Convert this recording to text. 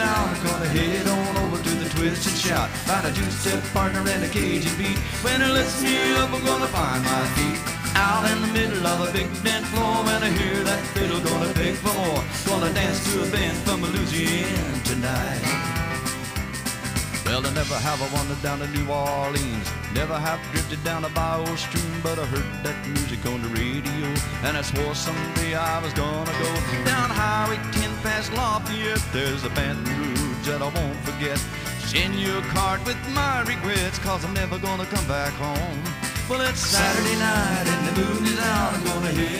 out. I'm gonna head on over to the twist and shout. Find a two-step partner and a Cajun beat. When it lifts me up, I'm gonna find my feet. Out in the middle of a big dance floor, when I hear that fiddle, gonna beg for more. Gonna dance to a band from Louisiana tonight. Well, I never have I wandered down to New Orleans. Never have drifted down a Bayou stream, but I heard that music on the radio. And I swore someday I was gonna go down Highway 10 past Lafayette. There's a Baton Rouge that I won't forget. Send you a card with my regrets, cause I'm never gonna come back home. Well, it's Saturday night and the moon is out. I'm gonna over